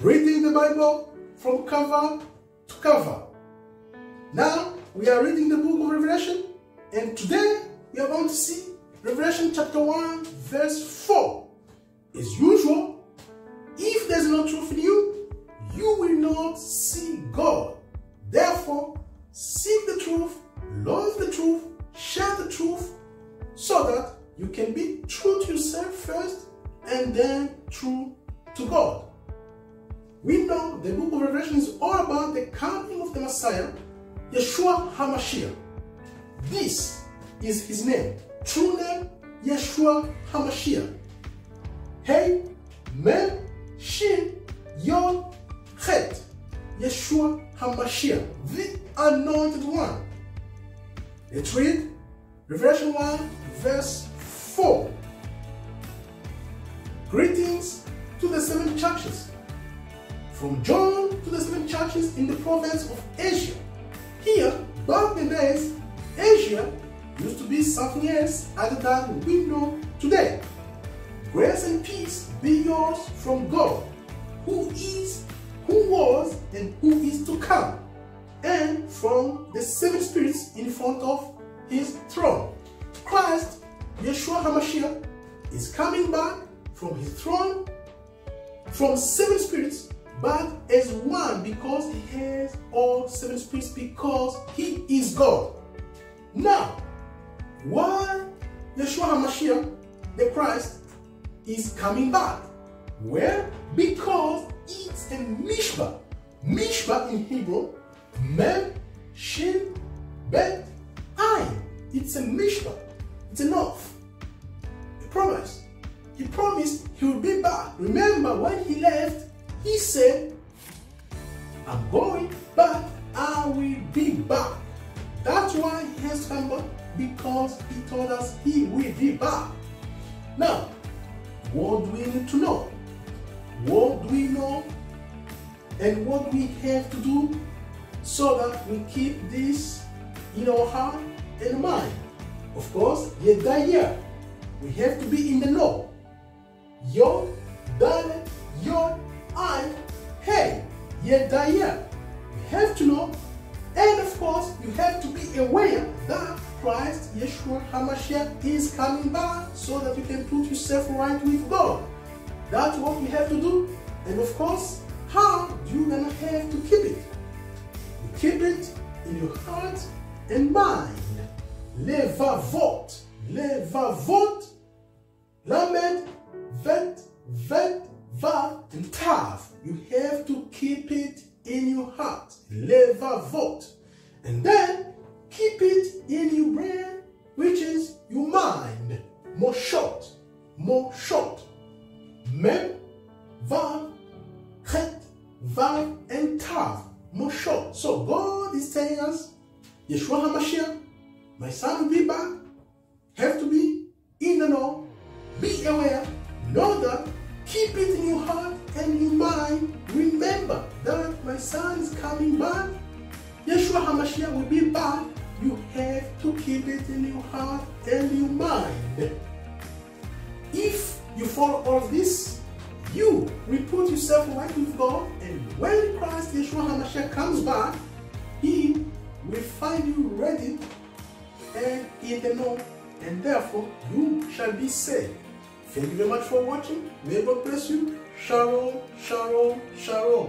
reading the Bible from cover to cover. Now we are reading the book of Revelation, and today we are going to see Revelation chapter 1, verse 4. As usual, if there's no truth in you, you will not see God. Therefore, seek the truth, love the truth, share the truth, so that you can be true to yourself first and then true to God. We know the book of Revelation is all about the coming of the Messiah, Yeshua HaMashiach. This is his name. True name, Yeshua HaMashiach. Hey, Mem, Shin, Yod, Het. Yeshua HaMashiach, the anointed one. Let's read Revelation 1, verse 4. Greetings to the seven churches. From John to the seven churches in the province of Asia. Here, back in the days, Asia used to be something else other than we know today. Grace and peace be yours from God, who is, who was, and who is to come, and from the seven spirits in front of his throne. Christ, Yeshua HaMashiach, is coming back from his throne, from seven spirits, but as one because he has all seven spirits because he is God. Now, why Yeshua HaMashiach, the Christ, is coming back? Well, because it's a mishpah. Mishpah in Hebrew, mem, shin, bet, ayin. It's a mishpah. It's enough. A promise. He promised he would be back. Remember when he left, he said, I'm going, but I will be back. That's why he has come back, because he told us he will be back. Now, what do we need to know? What do we know? And what we have to do so that we keep this in our heart and mind? Of course, Yedaya. We have to be in the know. Your Dale, Yo, I, Hey, Yedaya. You have to know. And of course, you have to be aware that Christ, Yeshua HaMashiach, is coming back so that you can put yourself right with God. That's what you have to do. And of course, how do you gonna have to keep it? You keep it in your heart and mind. Levavot. Levavot. Lamed, Vet, Vet, Vav, and Tav. You have to keep it in your heart. Levavot. And then keep it in your brain, which is your mind. More short. More short. Mem, Vav, Het, Vav, and Tav. More short. So God is telling us, Yeshua HaMashiach, my son will be back. Have to be in the know. Be aware. Know that. Mind. Remember that my son is coming back. Yeshua HaMashiach will be back. You have to keep it in your heart and your mind. If you follow all of this, you put yourself right with God, and when Christ Yeshua HaMashiach comes back, He will find you ready and in the know, and therefore you shall be saved. Thank you very much for watching. May God bless you. 沙龙，沙龙，沙龙